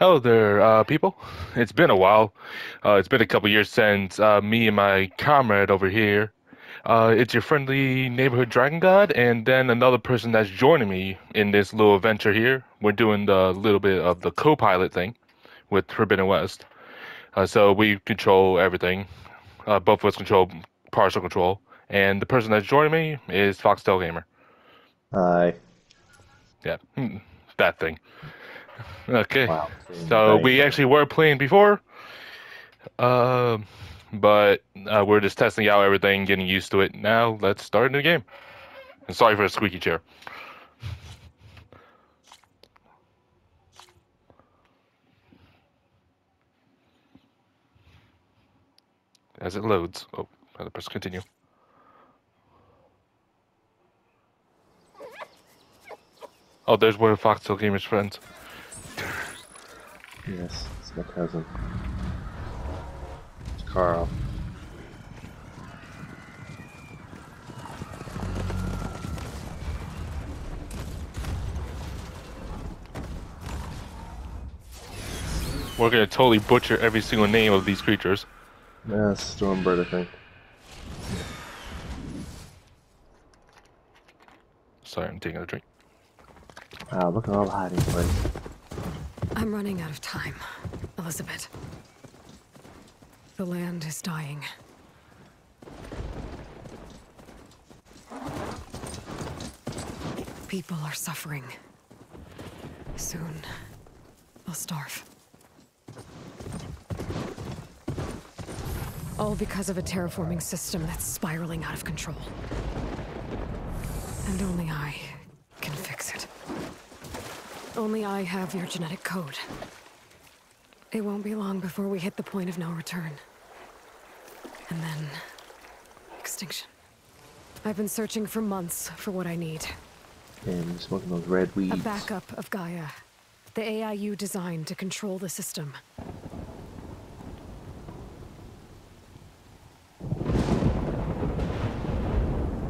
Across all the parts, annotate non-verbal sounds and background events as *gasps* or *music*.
Hello there, uh, people. It's been a while. Uh, it's been a couple years since uh, me and my comrade over here. Uh, it's your friendly neighborhood dragon god, and then another person that's joining me in this little adventure here. We're doing the little bit of the co-pilot thing with Forbidden West. Uh, so we control everything. Uh, both of us control partial control, and the person that's joining me is Foxtail Gamer. Hi. Yeah, hmm, that thing. Okay. Wow. So we actually were playing before, um, but uh, we're just testing out everything, getting used to it. Now let's start the game. And sorry for the squeaky chair. As it loads. Oh, I press continue. Oh, there's one of Foxtail Gamer's friends. Yes, it's my cousin. It's Carl. We're gonna totally butcher every single name of these creatures. Yeah, Stormbird, I think. Sorry, I'm taking a drink. Wow, look at all the hiding places. I'm running out of time, Elisabet. The land is dying. People are suffering. Soon, they'll starve. All because of a terraforming system that's spiraling out of control. And only I. Only I have your genetic code. It won't be long before we hit the point of no return. And then... extinction. I've been searching for months for what I need. And smoking those red weeds. A backup of Gaia. The AIU designed to control the system.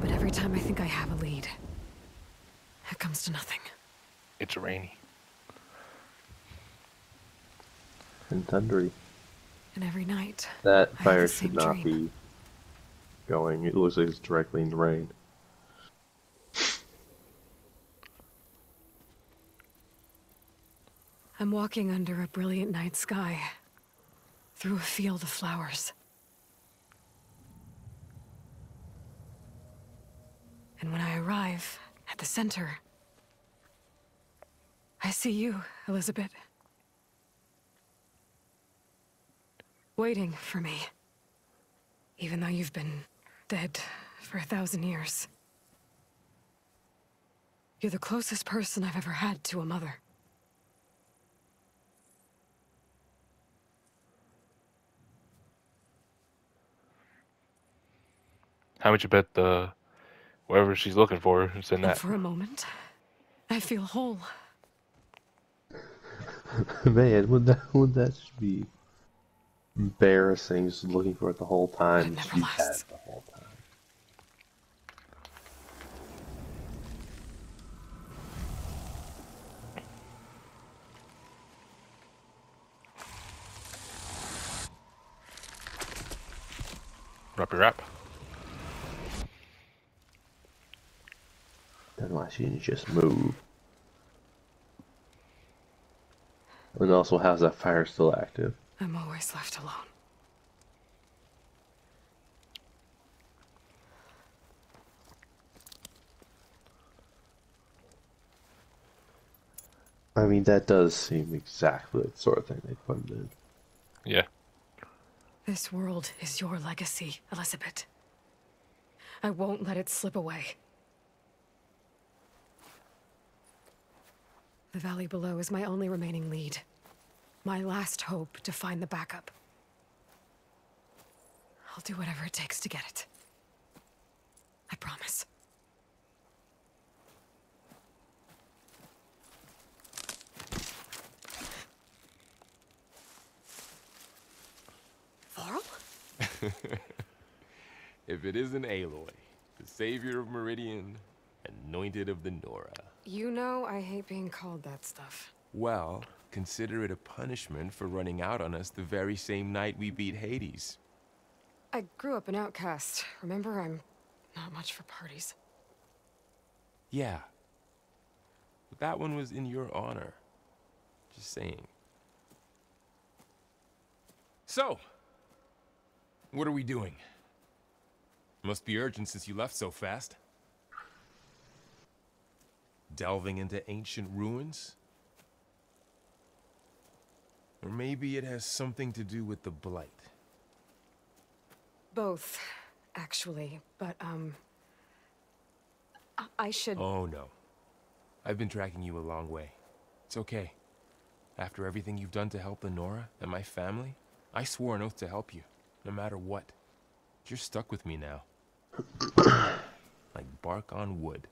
But every time I think I have a lead, it comes to nothing. It's rainy. And thundery. And every night, That fire should not dream. be going. It looks like it's directly in the rain. I'm walking under a brilliant night sky, through a field of flowers. And when I arrive at the center, I see you, Elisabet. Waiting for me. Even though you've been dead for a thousand years. You're the closest person I've ever had to a mother. How much you bet the whatever she's looking for is in And that? for a moment, I feel whole. *laughs* Man, would that would that be embarrassing? Just looking for it the whole time. It just never you've had the whole time. Wrap your wrap. Unless you just move. And also, how's that fire still active? I'm always left alone. I mean, that does seem exactly the sort of thing they'd put it in. Yeah. This world is your legacy, Elisabet. I won't let it slip away. The valley below is my only remaining lead. My last hope to find the backup. I'll do whatever it takes to get it. I promise. Varl? *laughs* If it isn't Aloy, the savior of Meridian, anointed of the Nora. You know I hate being called that stuff. Well, consider it a punishment for running out on us the very same night we beat Hades. I grew up an outcast. Remember, I'm not much for parties. Yeah. But that one was in your honor. Just saying. So, what are we doing? Must be urgent since you left so fast. Delving into ancient ruins? Or maybe it has something to do with the Blight. Both, actually. But, um... I- I should... Oh no. I've been tracking you a long way. It's okay. After everything you've done to help the Nora and my family, I swore an oath to help you, no matter what. You're stuck with me now. *coughs* like bark on wood.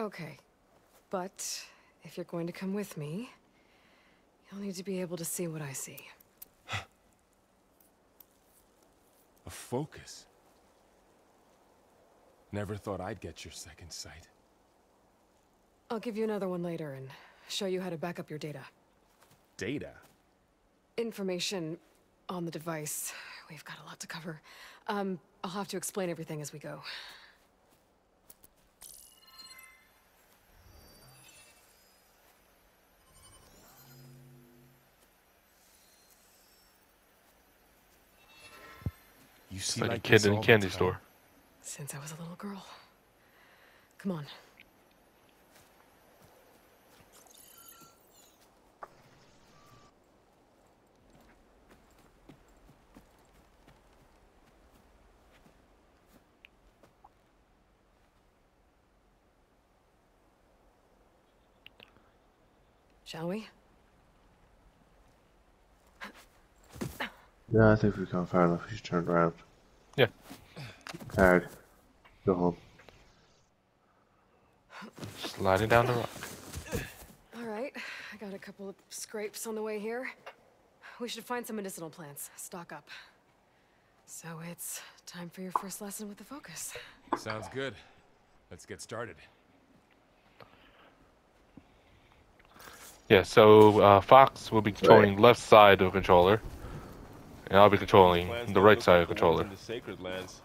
Okay. But, if you're going to come with me, you'll need to be able to see what I see. A focus. Never thought I'd get your second sight. I'll give you another one later and show you how to back up your data. Data? Information on the device. We've got a lot to cover. Um, I'll have to explain everything as we go. You It's see like a kid in a candy store. Since I was a little girl. Come on. Shall we? Yeah, I think we've gone far enough. We should turn around. Yeah. Tired. Go home. Sliding down the rock. All right, I got a couple of scrapes on the way here. We should find some medicinal plants, stock up. So it's time for your first lesson with the focus. Sounds good. Let's get started. Yeah, so uh, Fox will be controlling left side of the controller, and I'll be controlling the right side of the controller. the sacred lands.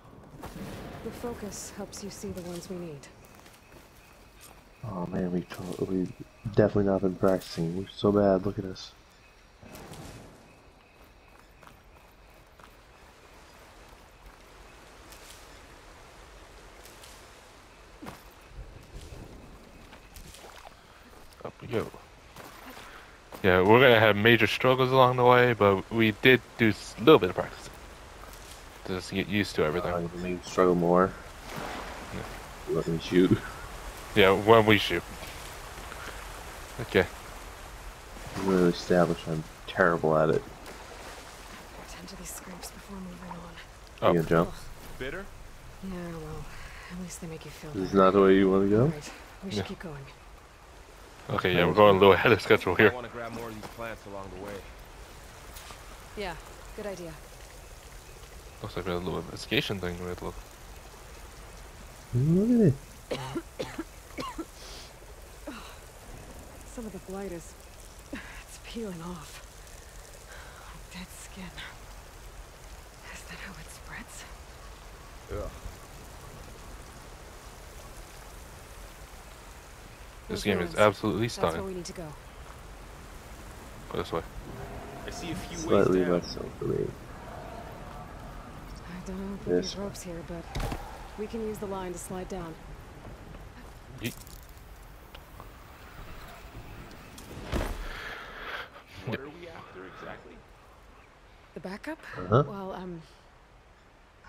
The focus helps you see the ones we need. Oh man, we to- we definitely not been practicing. We're so bad. Look at us. Up we go. Yeah, we're gonna have major struggles along the way, but we did do a little bit of practice. Just get used to everything. Uh, you may struggle more. Let me shoot. Yeah, when we shoot. Okay. Really establish I'm terrible at it. Tend to these scrapes before moving on. Oh. You gonna jump? Bitter? Yeah, well, at least they make you feel This is not the way you want to go. Right, we should Yeah. keep going. Okay, yeah, we're going a little ahead of schedule I here. want to grab more of these plants along the way. Yeah, good idea. Looks like a little investigation thing we have to look. Look at it. *coughs* Some of the blight is... it's peeling off. Like dead skin. Is that how it spreads? Ugh. This game is ruins. absolutely That's where stunning. we need to go. Go this way. I see a few Slightly ways down. less so for me. I don't know if Yes. these ropes here, but we can use the line to slide down. Yeet. What are we after exactly? The backup? Uh-huh. Well, um,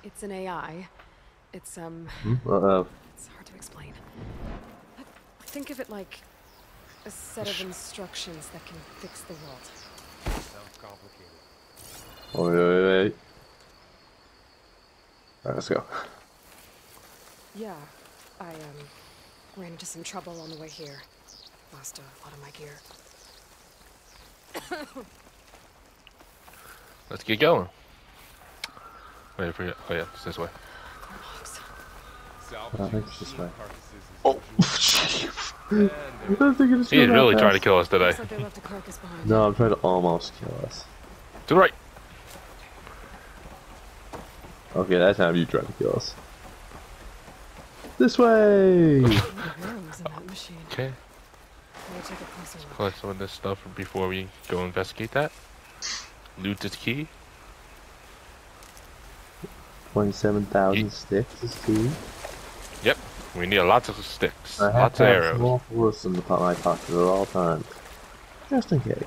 it's an AI. It's um, Uh oh. it's hard to explain. But think of it like a set of instructions that can fix the world. Sounds complicated. Wait, wait, wait. Alright, let's go. Yeah, I um ran into some trouble on the way here. Lost a lot of my gear. *coughs* Let's get going. Wait, I forget. Oh yeah, it's this way. Cornhawks. I oh, *laughs* *laughs* think it's this way. Oh, I think it's He's really trying to kill us today. Looks like they left a carcass behind. No, I'm trying to almost kill us. To the right. Okay, that time you tried to kill us. This way! There were arrows *laughs* in that machine. Okay. Let me take a closer look. Collect some of this stuff before we go investigate that. Loot this key. 27,000 sticks is key. Yep. We need lots of sticks. I have lots to of have arrows. small forests in the po- my pocket at all times. Just in case.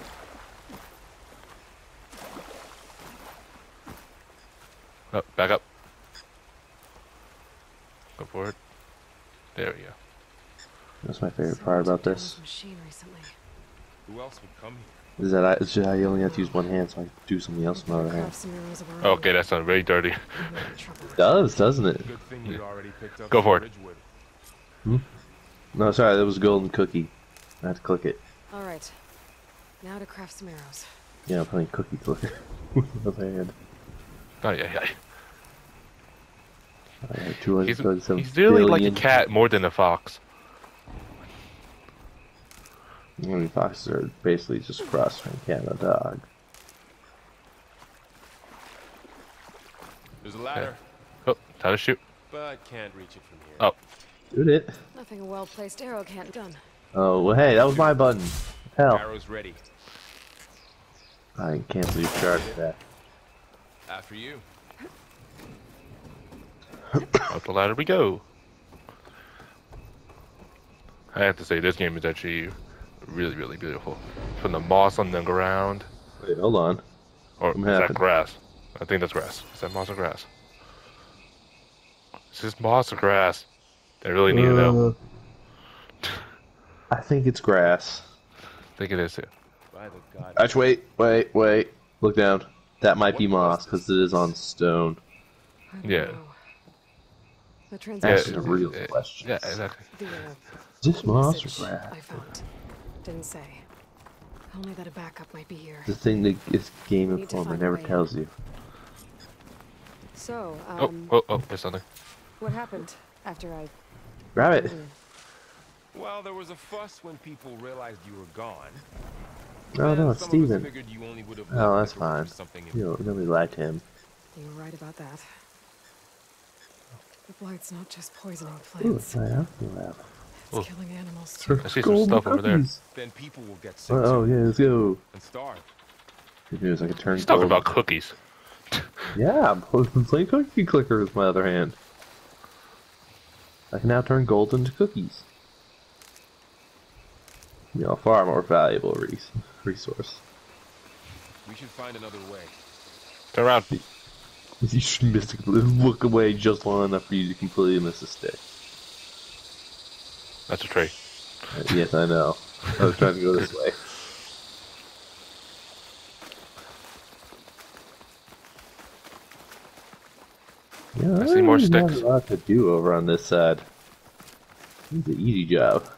Oh, back up. Go forward. There we go. That's my favorite part about this. Machine recently. Who else would come here? Is that I, is that I only have to use one hand so I can do something else with my other hand. Craft some arrows of our own. Okay, that sounds very dirty. We might be in trouble. does, doesn't it? Good thing you'd already picked up Go for it. Ridgewood. Hmm? No, sorry, that was a golden cookie. I had to click it. All right. Now to craft some arrows. Yeah, I'm playing cookie clicker *laughs* with my other hand. Oh yeah, yeah. I have He's, 237 he's really like a cat more than a fox. I mean, foxes are basically just cross between cat and a dog. There's a ladder, Oh, time to shoot. but can't reach it from here. Oh, Shoot it. Nothing a well-placed arrow can't done. Oh, well, hey, that was my button. Hell. Arrows ready. I can't believe you charged that. After you. *coughs* up the ladder we go. I have to say, this game is actually really, really beautiful. From the moss on the ground, Wait, hold on. or What is that grass? I think that's grass. Is that moss or grass? Is this moss or grass? I really need to know. Uh, *laughs* I think it's grass. I think it is too. By the god. Actually, wait, wait, wait. Look down. That might be moss because it is on stone. I Yeah. know. The That's transaction. the real yeah, question. Yeah, exactly. The, uh, Is this moss or grass? I found. Didn't say. Only that a backup might be here. The thing that is Game Need to Informer never tells you. So, Oh, um, oh, oh, there's something. what happened after I? Grab it. Mm, Well, there was a fuss when people realized you were gone. No, Then no, it's some of us Steven. you only would have Oh, that's if it were fine. Something You know, nobody liked him. You were right about that. The blight's not just poisoning Ooh, plants. my apple lab. It's Oh. killing animals too. I see some stuff over there. then people will get sick Oh, oh, yeah, let's go. and starve. Good news, I can turn He's talking gold. about cookies. *laughs* Yeah, I'm playing Cookie Clicker with my other hand. I can now turn gold into cookies. You know, a far more valuable res- resource. We should find another way. Turn around. *laughs* You should miss it, look away just long enough for you to completely miss a stick. That's a tree. *laughs* Yes, I know. I was trying to go this way. Yeah, I see more really not sticks. A lot to do over on this side. It's an easy job.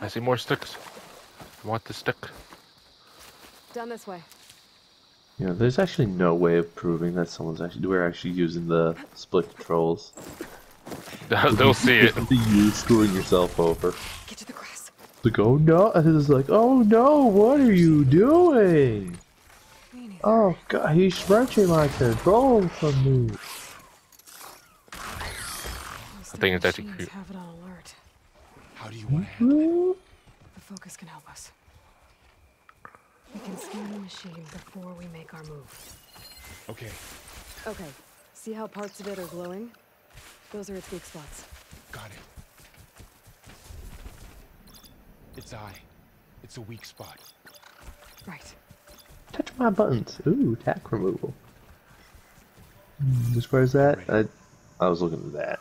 I see more sticks. I want the stick. Down this way. You know, there's actually no way of proving that someone's actually we're actually using the split controls. *laughs* They'll see *laughs* it. The you screwing yourself over. Get to the grass. Like, oh no! and It's like, oh no! What are you doing? Oh god, he's stretching my control from me. I think it's actually machines cute. Have it on alert. How do you want to handle it? The focus can help us. We can scan the machine before we make our move. Okay, Okay. See how parts of it are glowing? Those are its weak spots. got it. It's I. It's a weak spot. Right. Touch my buttons. Ooh, attack removal. Hmm, As far as that, I, I was looking at that.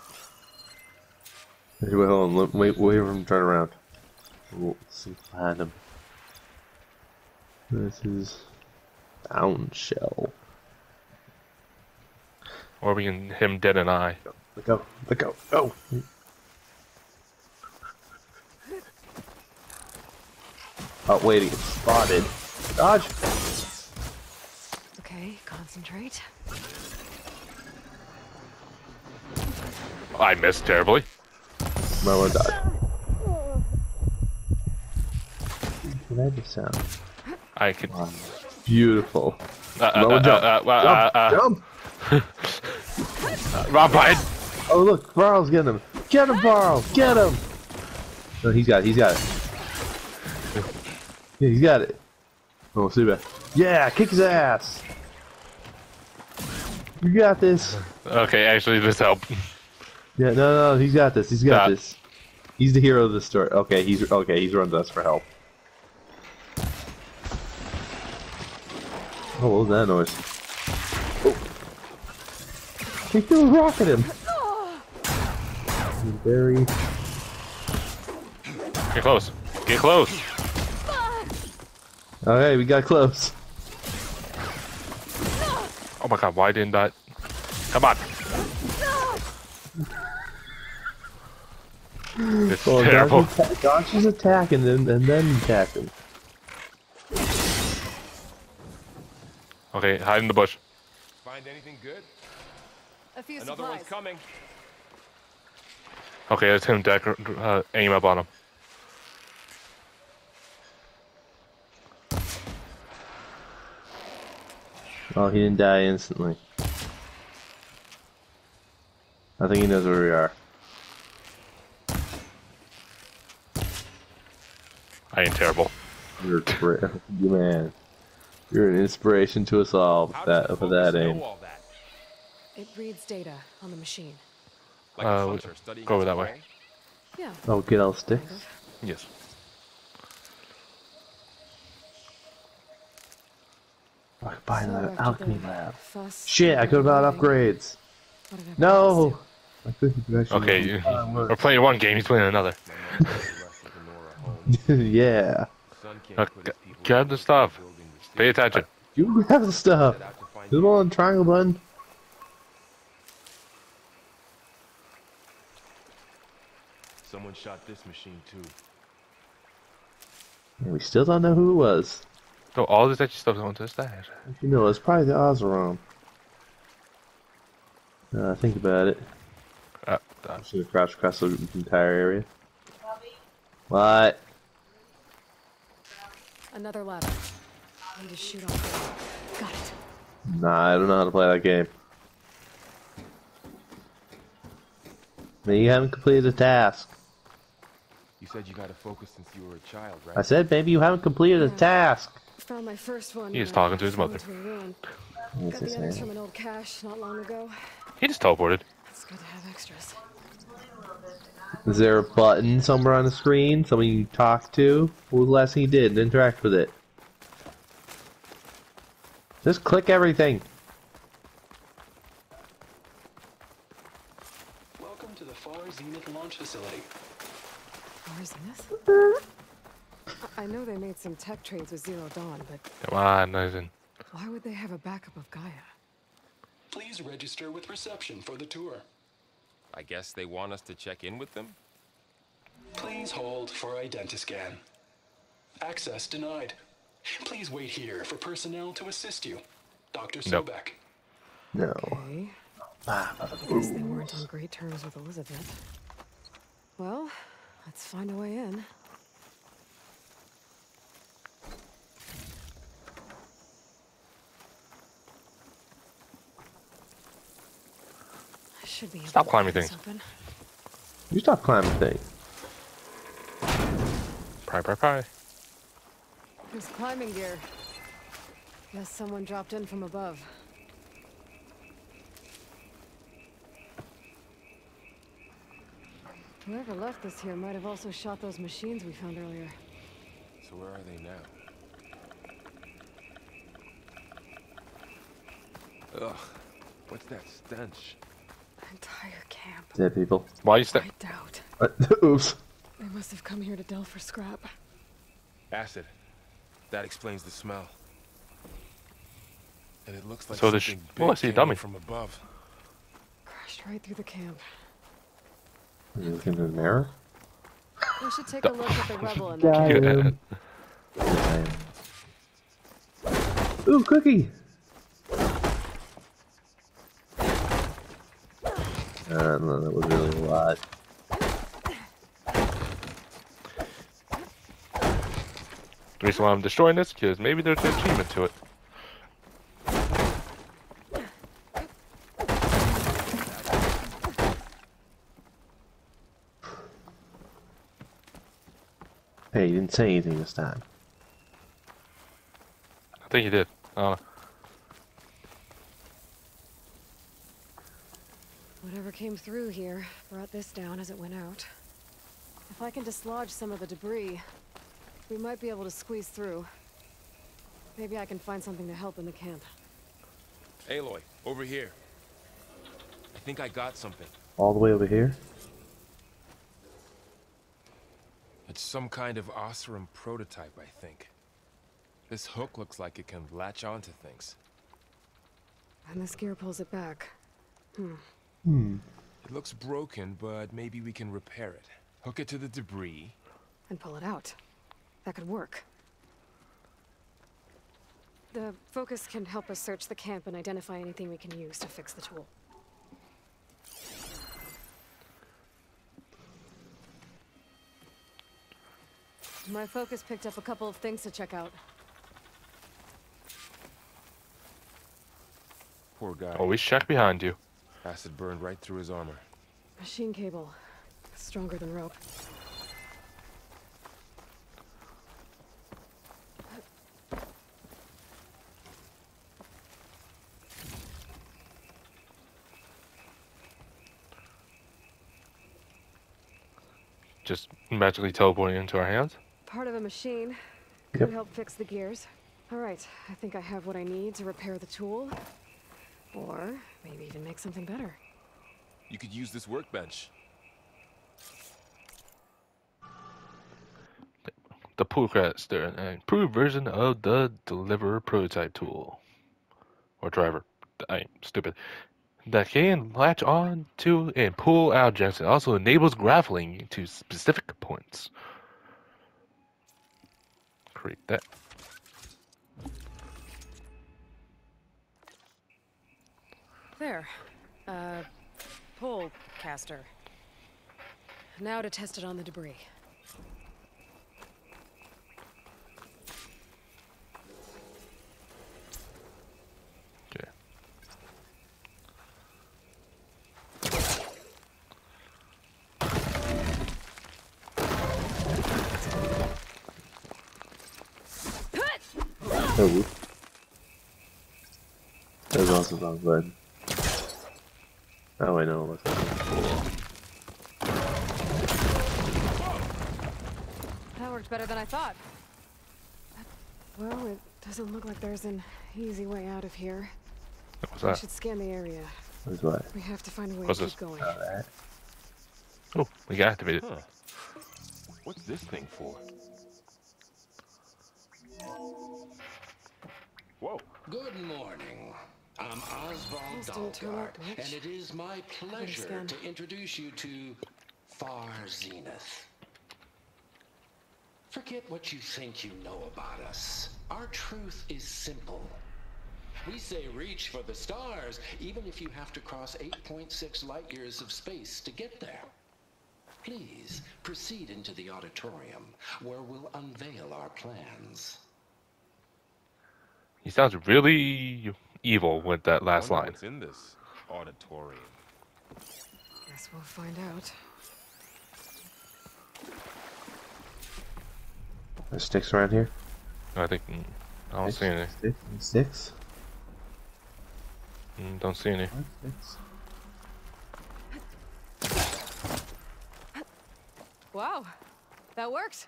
Wait, wait, hold on. Let- Wait, wait for him to turn around. We'll see behind him. This is down shell. Or we can him dead and I. Let go. Let go. Go. Oh, wait, he gets spotted. Dodge! Okay, concentrate. I missed terribly. Might want to dodge. What that just sound? I could. Wow. Beautiful. Uh, uh, uh, jump. uh, uh, uh, uh, Jump! *laughs* uh, Wrong. Oh, look, Varl's getting him. Get him, Varl! Get him! No, he's got it. He's got it. Yeah, he's got it. Oh, Suba. Yeah, kick his ass! You got this. Okay, actually, this helped. Yeah, no, no, he's got this. He's got Stop. this. He's the hero of the story. Okay, he's okay. He's run to us for help. Oh, what was that noise? Oh. He threw a rock at him. Very. Get close. Get close. Oh, Alright, we got close. Oh my god, why didn't that? Come on. It's Well, terrible. Dodge, Dodge is attacking them and then attacking. Okay, hide in the bush. Find anything good? A few Another one's coming. Okay, let's him deck, uh, aim up on him. Oh, he didn't die instantly. I think he knows where we are. I ain't terrible. You're great, *laughs* you man. You're an inspiration to us all with How that does with the that aim. all that? It reads data on the machine. Like Uh, a hunter go over that way. prey? Yeah. Oh, get all sticks. Yes. I could buy So another after alchemy lab. fuss Shit, I could have bought upgrades. what did I No! promise I think you could actually Okay, you, Uh, we're playing one game, he's playing another. My mother left with Nora home. yeah. Uh, put g- his people grab the stuff. Building with Pay attention. You grab the stuff. Set out to find There's you. on triangle button. Someone shot this machine too. And we still don't know who it was. So all this extra stuff's going to the stash. You know, it's probably the Oseram. Uh, think about it. Uh, uh, I'm just gonna crouch across the entire area. What? Another ladder. Need to shoot off. Got it. Nah, I don't know how to play that game. Maybe you haven't completed a task. You said you got to focus since you were a child, right? I said maybe you haven't completed a task. Found my first one. He is talking to his mother. into a ruin. Got the others from an old cache not long ago. he just teleported. It's good to have extras. Is there a button somewhere on the screen? Someone you can talk to? What was the last thing you did? and Interact with it. Just click everything. Welcome to the Far Zenith launch facility. Far is this? I- I know they made some tech trades with Zero Dawn, but Come on, Nathan. why would they have a backup of Gaia? Please register with reception for the tour. I guess they want us to check in with them? Please hold for Identiscan. Access denied. Please wait here for personnel to assist you. Dr. Nope. Sobeck. No. Okay. Ah, Guess they weren't on great terms with Elisabet. Well, let's find a way in. I should be able Stop climbing things. open. You stop climbing things. Pry, pry, pry. There's climbing gear. Guess someone dropped in from above. Whoever left this here might have also shot those machines we found earlier. So where are they now? Ugh, what's that stench? Entire camp. Dead people. Why you step? I doubt. *laughs* Oops. They must have come here to delve for scrap. Acid. That explains the smell. And it looks like So the sh- something oh, I big see a dummy. from above. Crashed right through the camp. Are you looking in the mirror? We should take a look at the rubble in Got that camp. him. Yes, I am. Ooh, cookie! Uh, no, that was really a lot. The reason why I'm destroying this because maybe there's an achievement to it. Hey, you didn't say anything this time. I think you did. Uh, Whatever came through here brought this down as it went out. If I can dislodge some of the debris, we might be able to squeeze through. Maybe I can find something to help in the camp. Aloy, over here. I think I got something. All the way over here? It's some kind of Oseram prototype, I think. This hook looks like it can latch onto things. And this gear pulls it back. Hmm. It looks broken, but maybe we can repair it. Hook it to the debris. And pull it out. That could work. The focus can help us search the camp and identify anything we can use to fix the tool. My focus picked up a couple of things to check out. Poor guy. always check behind you. Acid burned right through his armor. Machine cable. Stronger than rope. Just magically teleporting into our hands. Part of a machine. Yep. Could help fix the gears. Alright, I think I have what I need to repair the tool. Or maybe even make something better. You could use this workbench. The Pullcaster, an improved version of the Deliverer prototype tool. Or driver. I'm stupid. That can latch on to and pull objects and also enables grappling to specific points. Create that. There. Uh, pole caster. Now to test it on the debris. Was also wrong button. Oh, I know. What's That worked better than I thought. Well, it doesn't look like there's an easy way out of here. What's We that? should scan the area. What's what? We have to find a way What's to this? keep going. Alright. Oh, we got activated. Huh. What's this thing for? Whoa. Good morning. I'm Oswald Please Dahlgard, and it is my pleasure to introduce you to Far Zenith. Forget what you think you know about us. Our truth is simple. We say reach for the stars, even if you have to cross 8.6 light years of space to get there. Please proceed into the auditorium, where we'll unveil our plans. He sounds really evil with that last line. What's in this auditorium? Guess we'll find out. There's sticks around here? I think mm, I don't see any. Sticks? Sticks? Mm, Don't see any. What? Sticks? Wow, that worked.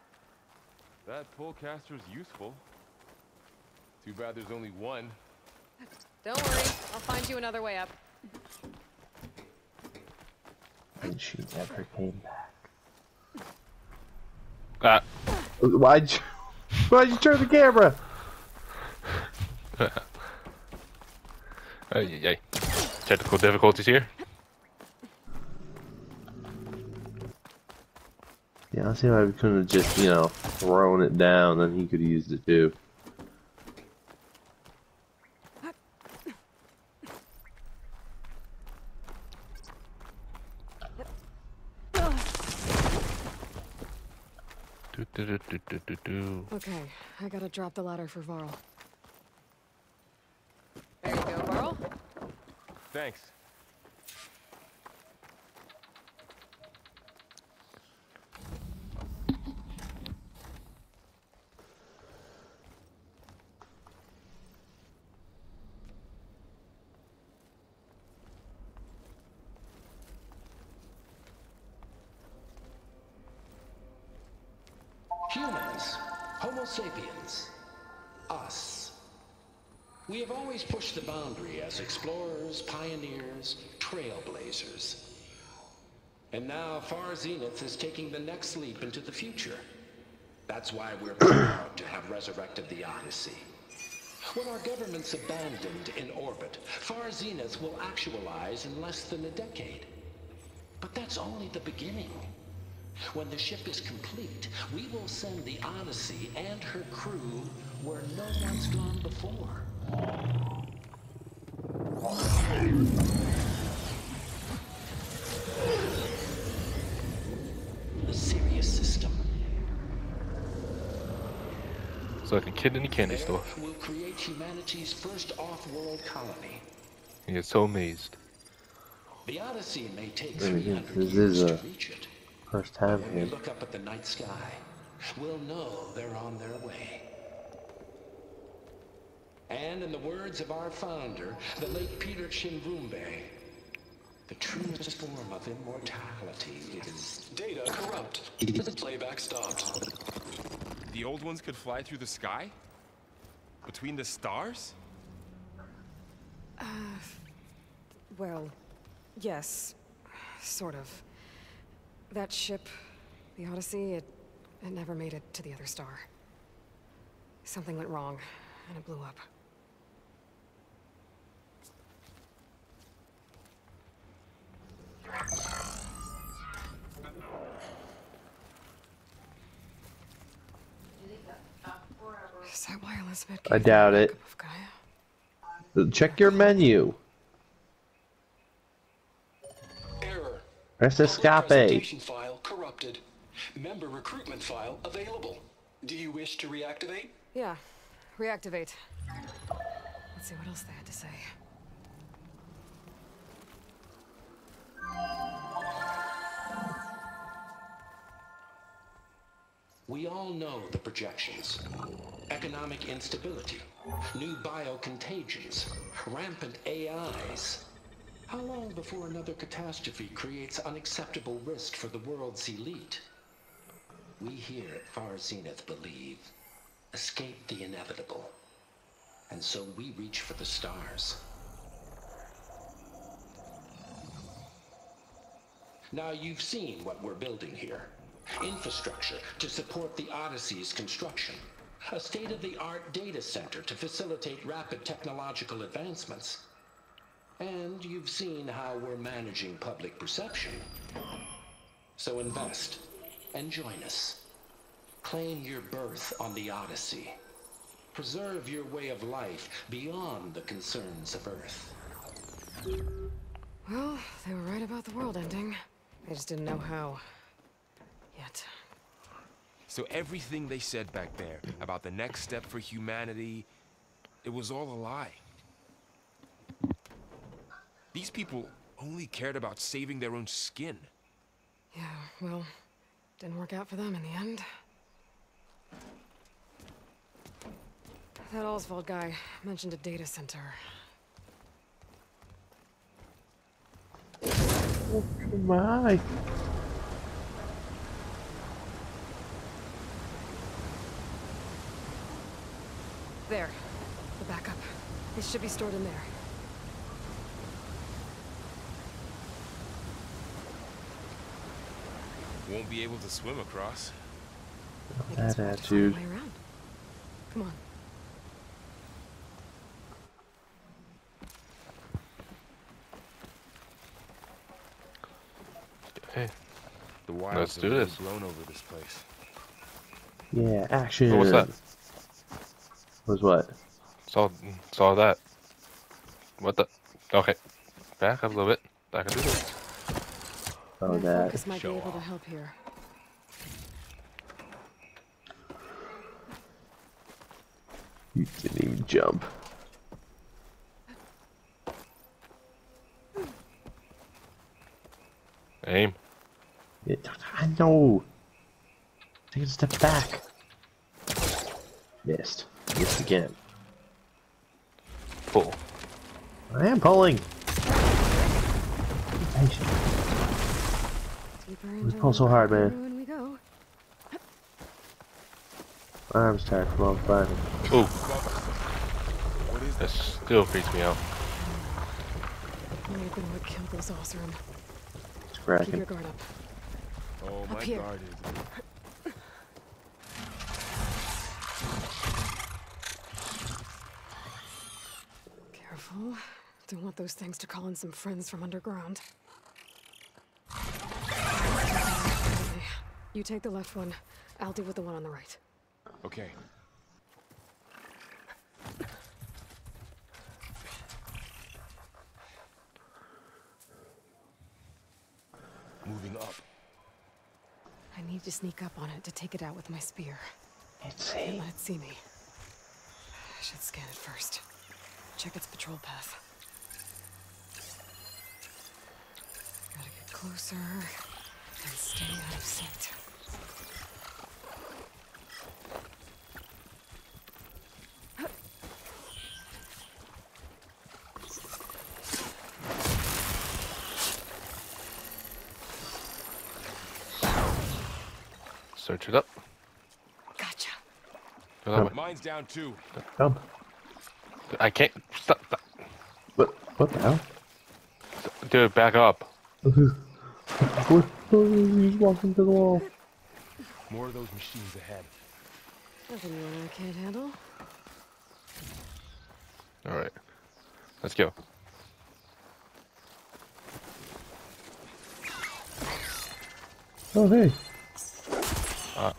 That pullcaster's useful. Too bad there's only one. Don't worry, I'll find you another way up. And she never came back. Ah, Why'd you, *laughs* why'd you turn the camera? ay, ay, ay. Technical difficulties here. Yeah, I see why we couldn't have just, you know, thrown it down, then he could have used it too. Do, do, do, do, do, do, do. Okay, I gotta drop the ladder for Varl. There you go, Varl. Thanks. Explorers, pioneers, trailblazers. And now Far Zenith is taking the next leap into the future. That's why we're *coughs* proud to have resurrected the Odyssey. When our government's abandoned in orbit, Far Zenith will actualize in less than a decade. But that's only the beginning. When the ship is complete, we will send the Odyssey and her crew where no one's gone before. The Sirius system. It's like a kid in a candy There store. will create humanity's first off-world colony. He gets so amazed. The Odyssey may take Then again, 300 this years is to a- reach it. First time When we look up at the night sky, we'll know they're on their way. And in the words of our founder, the late Peter Chimvumbe, the truest form of immortality is Data corrupt. The playback stopped. The old ones could fly through the sky? Between the stars? Uh, well, yes, sort of. That ship, the Odyssey, it, it never made it to the other star. Something went wrong, and it blew up. Is that why Elisabet I doubt it. backup of Gaia? Check your menu. Error. Press escape. file corrupted. Member recruitment file available. Do you wish to reactivate? Yeah, reactivate. Let's see what else they had to say. We all know the projections. Economic instability, new biocontagions, rampant AIs. How long before another catastrophe creates unacceptable risk for the world's elite? We here at Far Zenith believe escape the inevitable. And so we reach for the stars. Now you've seen what we're building here. Infrastructure to support the Odyssey's construction. A state-of-the-art data center to facilitate rapid technological advancements. And you've seen how we're managing public perception. So invest and join us. Claim your berth on the Odyssey. Preserve your way of life beyond the concerns of Earth. Well, they were right about the world ending. They just didn't know how. Yet. So everything they said back there about the next step for humanity, it was all a lie. These people only cared about saving their own skin. Yeah, well, didn't work out for them in the end. That Oswald guy mentioned a data center. Oh my. There. The backup. It should be stored in there. Won't be able to swim across. I That guess we'll have to find attitude. around. Come on. Hey, The wilds Let's do this. blown over this place. Yeah, action. Oh, what's that? What's what? Saw saw that. What the? Okay, back up a little bit. I can do this. Oh, My that. focus might be Show able to help here. You didn't even jump. Aim. It, I know. Take a step back. Missed. Missed again. Pull. I am pulling. Be patient. Deeper Let's pull so hard, man. we go. My arm's tired. Come on, find me. Ooh, that that? still freaks me out. May have been what killed those Oseram. It's Keep your guard up. Oh, Up my here. guard is. Careful. Don't want those things to call in some friends from underground. You take the left one. I'll deal with the one on the right. Okay. Moving up. I need to sneak up on it to take it out with my spear. It's Can't safe. let it see me. I should scan it first. Check its patrol path. Gotta get closer and stay out of sight. Search it up. Gotcha. Go that way. Mine's down too. Jump. I can't. Stop, stop. What? What the hell? Dude, back up. *laughs* He's walking to the wall. More of those machines ahead. Nothing you and I can't handle. All right, let's go. Oh, hey. Uh.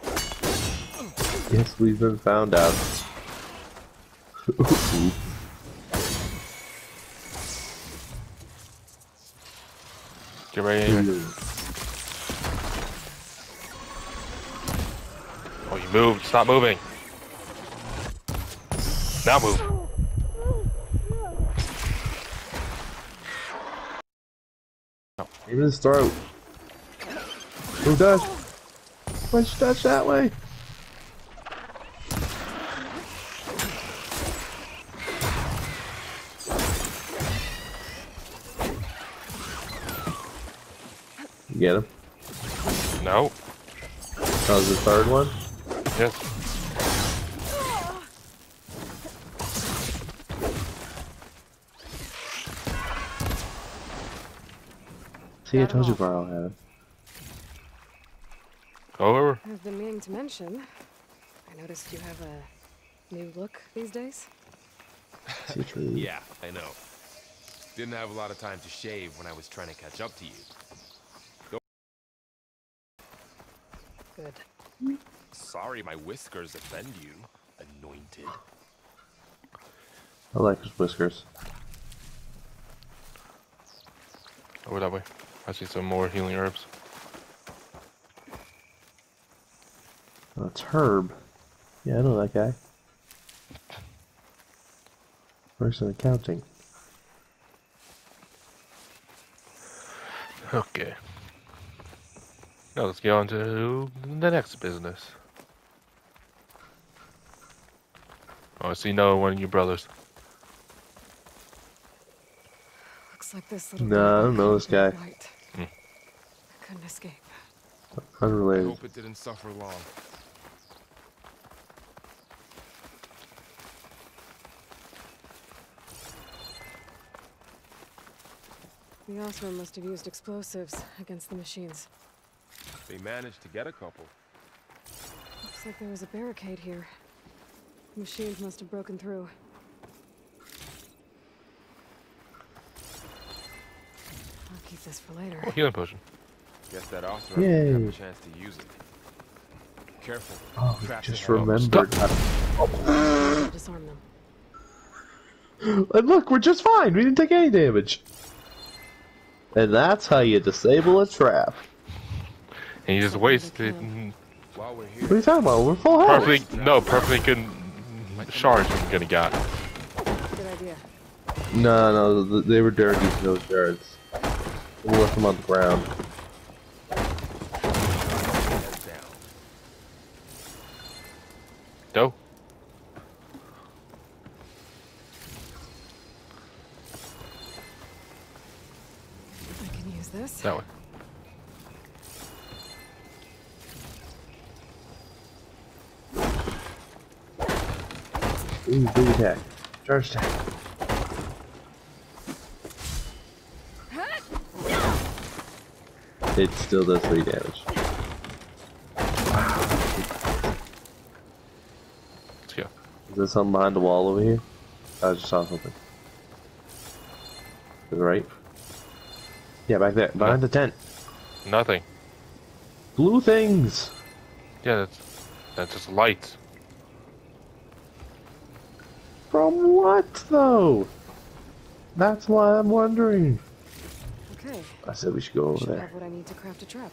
Yes, we've been found out. *laughs* Get ready. Oh, you moved. Stop moving. Now move. Aim in his throat. Dodge. Why'd you dodge that way? You get him? No. That was the third one? Yes. See, I Got it told you off. Carl had it. Go over. I've been meaning to mention. I noticed you have a new look these days. *laughs* Yeah, I know. Didn't have a lot of time to shave when I was trying to catch up to you. Good. Sorry my whiskers offend you, anointed. I like his whiskers. Over that way. I see some more healing herbs. Oh, it's Herb. Yeah, I know that guy. Works in accounting. Okay. Now let's get on to the next business. Oh, I see no one of you brothers. Looks like this little. Nah, guy I don't know this guy. Right. Hmm. I couldn't escape. I Unrelated. hope it didn't suffer long. The Oseram must have used explosives against the machines. They managed to get a couple. Looks like there was a barricade here. The machines must have broken through. I'll keep this for later. Oh, healing potion. Guess that officer didn't have a chance to use it. Careful. Oh, Traps just ahead. remembered. Disarm them. And *gasps* look, we're just fine. We didn't take any damage. And that's how you disable a trap. And you just wasted While we're here, What are you talking about? We're full health. perfectly no perfectly good shards could have got. Good idea. No, no, they were dirty, those shards. We left them on the ground. heads down. No. I can use this. That way. Ooh, big attack. Charge attack. It still does 3 damage. Let's go. Is there something behind the wall over here? I just saw something. To the right? Yeah, back there. Behind the tent. Nothing. Blue things! Yeah, that's that's just lights. From what, though? That's why I'm wondering. Okay. I said we should go over Should there. have what I need to craft a trap.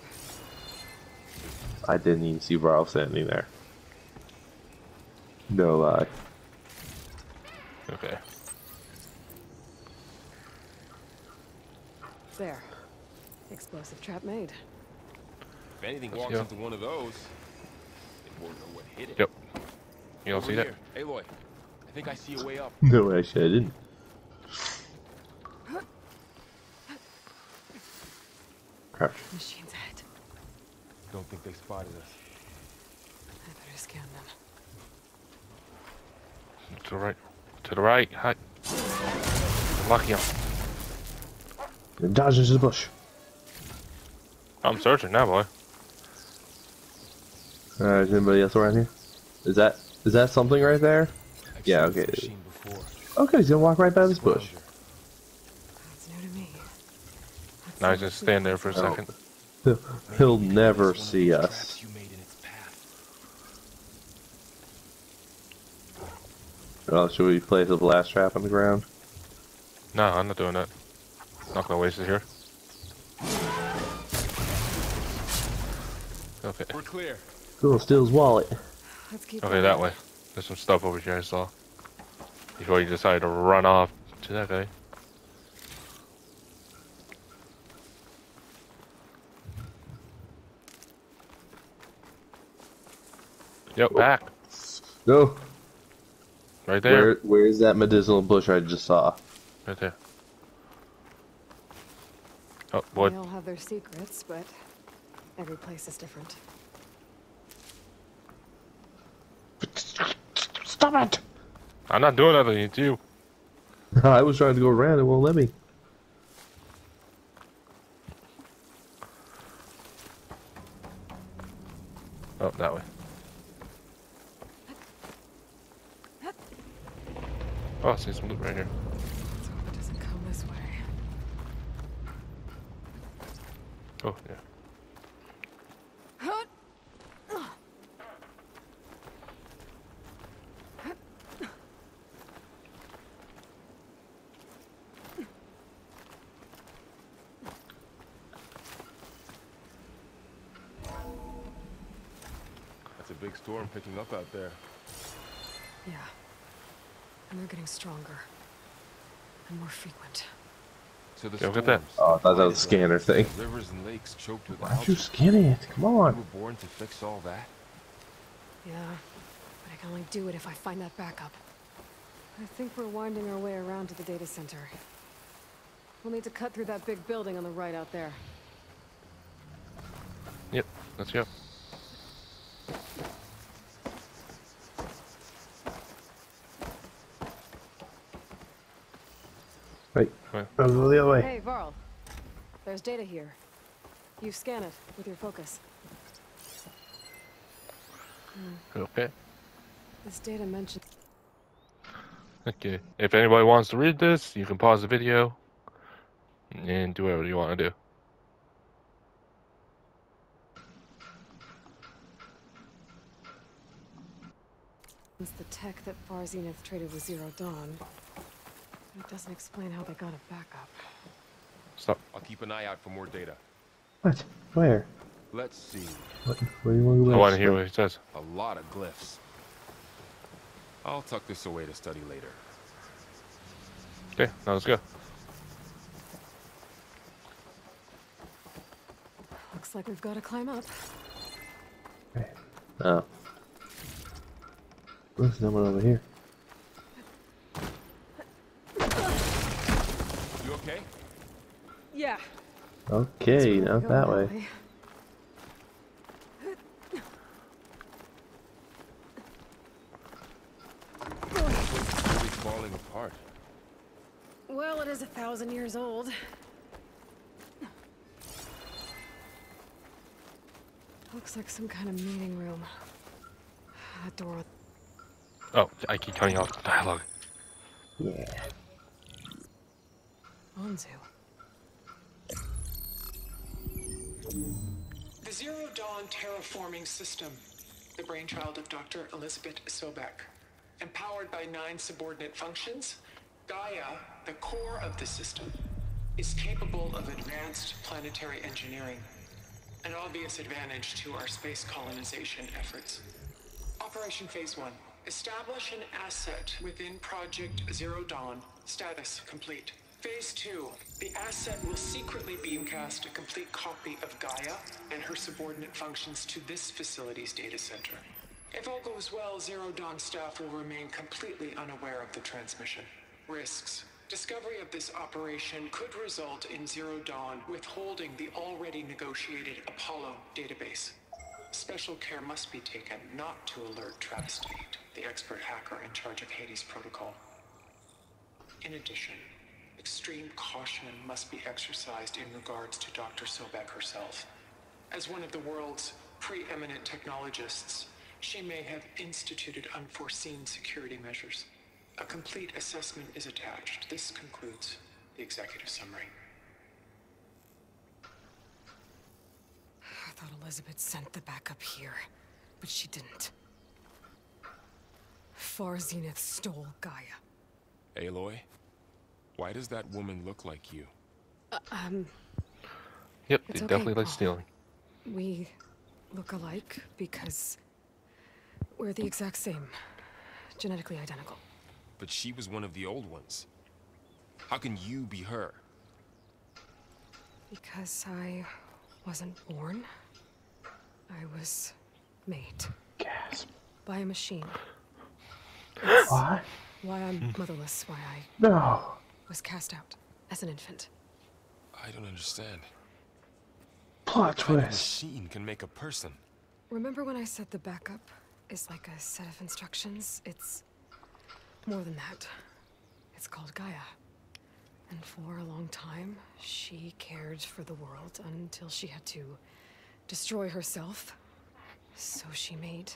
I didn't even see Varl standing there. No lie. Okay. There. Explosive trap made. If anything Let's walks go. into one of those, it won't know what hit it. Yep. You don't Over see that? here. Aloy, I think I see a way up. *laughs* No, actually, I didn't. Crap. Machine's ahead. Don't think they spotted us. I better scan them. To the right. To the right. Hi. Lucky him. Dodge into the bush. I'm searching now, boy. Alright, is anybody else around here? Is that is that something right there? I've Yeah, okay. Okay, he's gonna walk right by this bush. Scrounger. That's new to me. Let's Now he's just what stand there for a Oh. second. He'll, *laughs* he'll never it's one of see us. traps you made in its path. Oh, should we place a blast trap on the ground? No, I'm not doing that. Not gonna waste it here. Okay. We're clear. Cool, steals wallet. Let's keep Okay, going. that way. There's some stuff over here I saw. Before you decided to run off to that guy. Yep, oh. back. No, Right there. where where's that medicinal bush I just saw? Right there. Oh, what? They all have their secrets, but every place is different. Stop it! I'm not doing nothing, it's you. *laughs* I was trying to go around, it won't let me. Oh, that way. Oh, I see some loot right here. Oh, yeah. That's a big storm picking up out there. Yeah. And they're getting stronger. And more frequent. So the Yeah, look at that. Oh, I thought that was a scanner thing. Rivers and lakes choked with Why don't you skin it? Come You on. were born to fix all that? Yeah. But I can only do it if I find that backup. I think we're winding our way around to the data center. We'll need to cut through that big building on the right out there. Yep, let's go. Right. The other way. Hey, Varl. There's data here. You scan it with your focus. Hmm. Okay. This data mentions. Okay. If anybody wants to read this, you can pause the video and do whatever you want to do. It's the tech that Far Zenith traded with Zero Dawn. It doesn't explain how they got it back up. Stop. I'll keep an eye out for more data. What? Where? Let's see. What? Where do you want to go? I want to hear what he says. A lot of glyphs. I'll tuck this away to study later. Okay, now let's go. Looks like we've got to climb up. Okay. Oh. There's no one over here. You okay? Yeah. Okay, not that way. It's falling apart. Well, it is a thousand years old. Looks like some kind of meeting room. That door. Oh, I keep cutting off the dialogue. Yeah. Onzu. The Zero Dawn Terraforming System, the brainchild of Dr. Elisabet Sobeck. Empowered by nine subordinate functions, Gaia, the core of the system, is capable of advanced planetary engineering, an obvious advantage to our space colonization efforts. Operation Phase 1. Establish an asset within Project Zero Dawn. Status complete. Phase 2. The asset will secretly beamcast a complete copy of Gaia and her subordinate functions to this facility's data center. If all goes well, Zero Dawn staff will remain completely unaware of the transmission. Risks. Discovery of this operation could result in Zero Dawn withholding the already negotiated Apollo database. Special care must be taken not to alert Travis Tate, the expert hacker in charge of Hades Protocol. In addition, extreme caution must be exercised in regards to Dr. Sobeck herself. As one of the world's preeminent technologists, she may have instituted unforeseen security measures. A complete assessment is attached. This concludes the executive summary. I thought Elisabet sent the backup here, but she didn't. Far Zenith stole Gaia. Aloy? Why does that woman look like you? Um, Yep, It's they okay, definitely like Paul. stealing. we look alike because we're the exact same. Genetically identical. But she was one of the old ones. How can you be her? Because I wasn't born. I was made Gasp. by a machine. What? Why I'm motherless, why I No. Was cast out as an infant. I don't understand. Plot What kind of twist. machine can make a person? Remember when I said the backup is like a set of instructions? It's more than that. It's called Gaia. And for a long time, she cared for the world until she had to destroy herself. So she made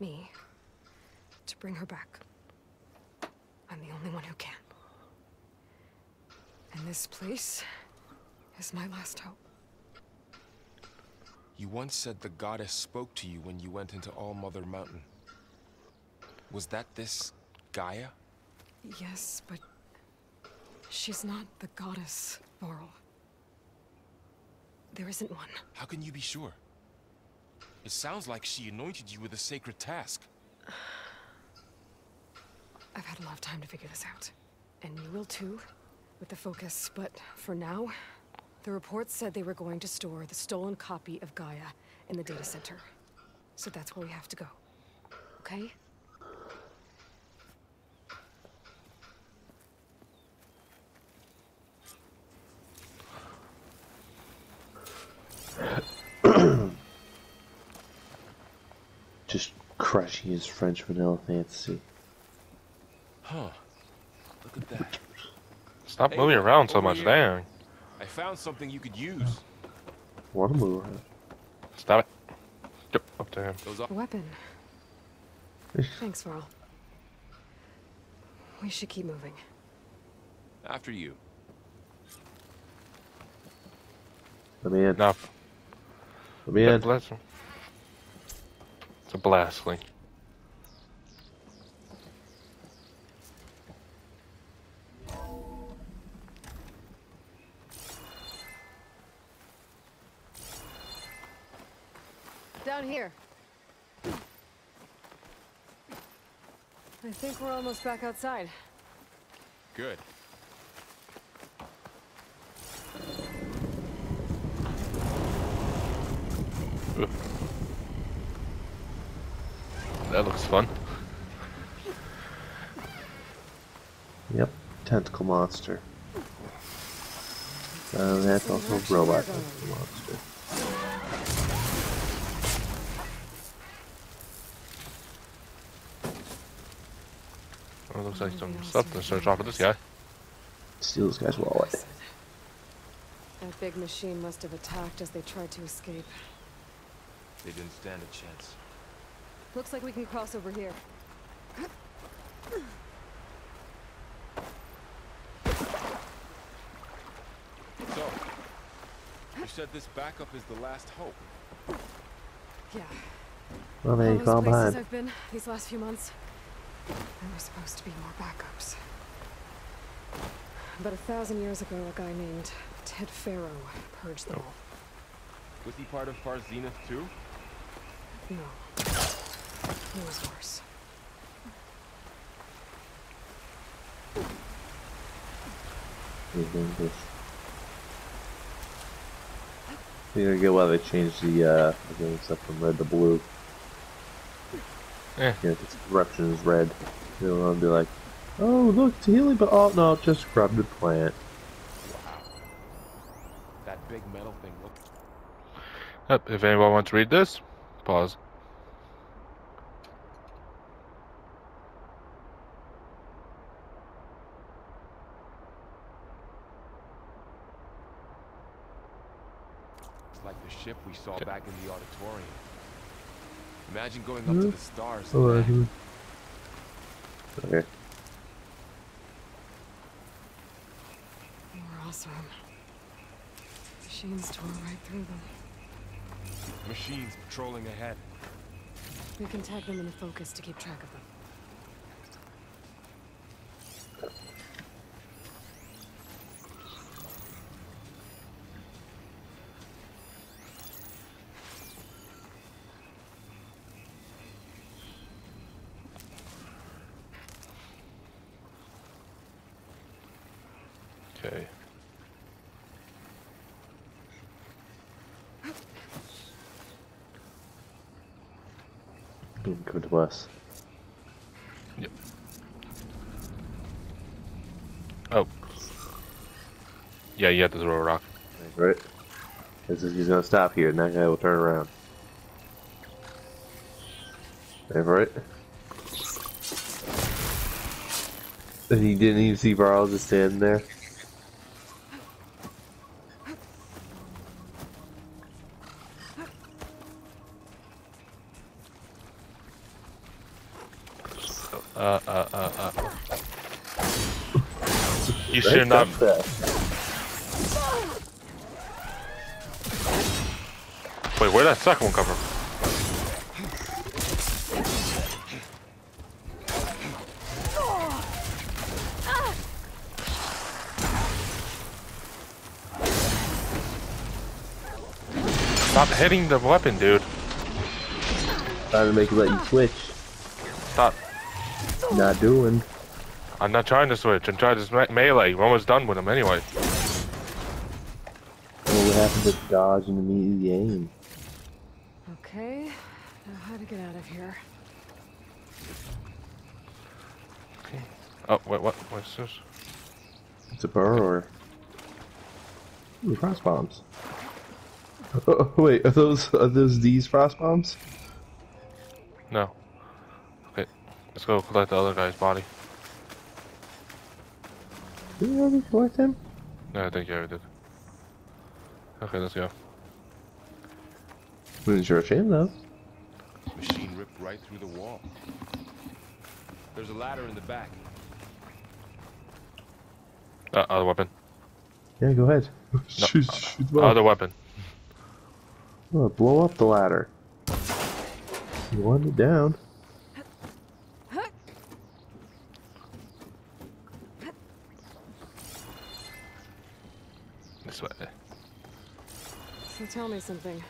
me to bring her back. I'm the only one who can. And this place is my last hope. You once said the goddess spoke to you when you went into All Mother Mountain. Was that this Gaia? Yes, but she's not the goddess, Laurel. There isn't one. How can you be sure? It sounds like she anointed you with a sacred task. I've had a lot of time to figure this out. And you will too, with the focus. But for now, the report said they were going to store the stolen copy of Gaia in the data center. So that's where we have to go. Okay? *coughs* Just crushing his French vanilla fantasy. Huh. Look at that. Stop Hey, moving around so much, here. dang. I found something you could use. Wanna move around? Stop it. Yep, up to him. Those are weapon. Thanks, Varl. We should keep moving. after you. Let me in. Enough. Let me in. Bless him. It's a blast, Link. down here. I think we're almost back outside. Good. That looks fun. Yep, tentacle monster. Uh, that's also a robot tentacle monster. Looks like some stuff to search off of this guy. Steal this guy's wallet. That big machine must have attacked as they tried to escape. They didn't stand a chance. Looks like we can cross over here. So, you said this backup is the last hope. Yeah. Well, man, All you those fall places behind. I've been these last few months. There were supposed to be more backups. But a thousand years ago, a guy named Ted Faro purged them all. Was he part of Far Zenith too? No. He was worse. English. You gotta get why they changed the uh the game stuff from red to blue. Yeah, this corruption is red. They'll want to be like, oh look, it's healing, but oh no, just a corrupted plant. Wow. That big metal thing looked. Yep, if anyone wants to read this, pause. It's like the ship we saw back in the auditorium. Imagine going up to hmm? the stars. Oh, and I that. see. Okay. They were awesome. Machines tore right through them. Machines patrolling ahead. We can tag them in the focus to keep track of them. Okay. Come to us. Yep. Oh. Yeah, you have to throw a rock. Right? This is, he's gonna stop here, and that guy will turn around. Right? And he didn't even see Varl just standing there. Should not. That. Wait, where'd that second one come from? Stop hitting the weapon, dude. Trying to make it let you switch. Stop. Not doing. I'm not trying to switch. I'm trying to me- melee. We're almost done with him anyway. Well, what happened to dodge and immediately aim? Okay, now how to get out of here. Okay. Oh, wait, what? What's this? It's a burr or Ooh, frost bombs. Oh, *laughs* wait, are those are those these frost bombs? No. Okay, let's go collect the other guy's body. Did you already collect him? No, I think you already did. Okay, let's go. We didn't sure shame though. Machine ripped right through the wall. There's a ladder in the back. Uh, other weapon. Yeah, go ahead. *laughs* shoot, shoot them. Other weapon. Oh, blow up the ladder. You want it down. This way. So tell me something.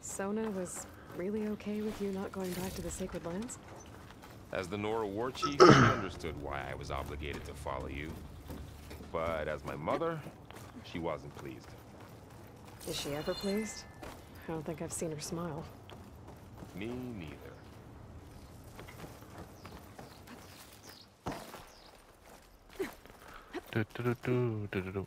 Sona was really okay with you not going back to the Sacred Lands? As the Nora war chief, I *coughs* understood why I was obligated to follow you. But as my mother, she wasn't pleased. Is she ever pleased? I don't think I've seen her smile. Me neither. Do, do, do, do, do, do,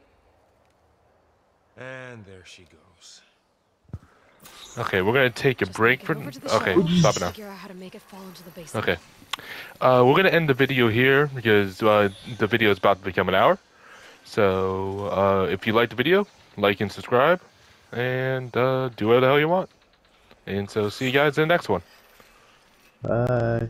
And there she goes. Okay, we're gonna take a Just break get for. over Okay, stop it now. Figure out how to make it fall into the basement. Okay. Uh, we're gonna end the video here because uh, the video is about to become an hour. So uh, if you like the video, like and subscribe, and uh, do whatever the hell you want. And so see you guys in the next one. Bye.